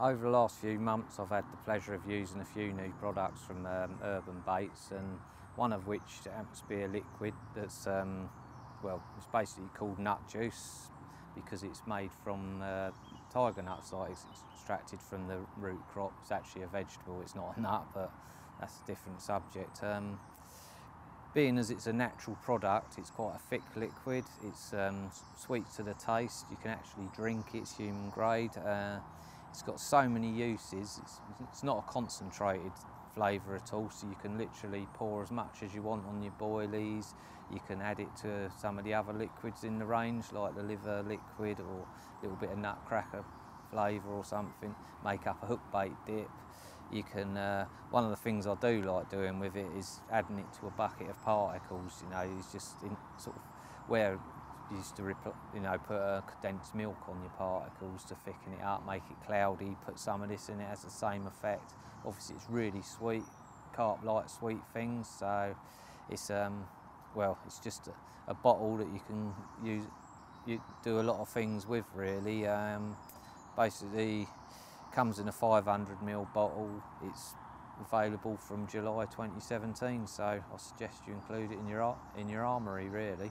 over the last few months I've had the pleasure of using a few new products from um, Urban Baits and one of which happens to be a liquid that's, um, well, it's basically called nut juice because it's made from uh, tiger nuts, like it's extracted from the root crop. It's actually a vegetable, it's not a nut, but that's a different subject. Um, being as it's a natural product, it's quite a thick liquid, it's um, sweet to the taste, you can actually drink it, it's human grade. Uh, it's got so many uses, it's, it's not a concentrated flavour at all, so you can literally pour as much as you want on your boilies. You can add it to some of the other liquids in the range, like the liver liquid or a little bit of nutcracker flavour or something, make up a hook bait dip. You can, uh, one of the things I do like doing with it is adding it to a bucket of particles, you know, it's just in sort of where you used to you know put condensed milk on your particles to thicken it up, make it cloudy. Put some of this in it has the same effect. Obviously, it's really sweet. Carp like sweet things, so it's um, well, it's just a, a, bottle that you can use. You do a lot of things with really. Um, basically, comes in a 500 ml bottle. It's available from July 2017, so I suggest you include it in your in your armoury really.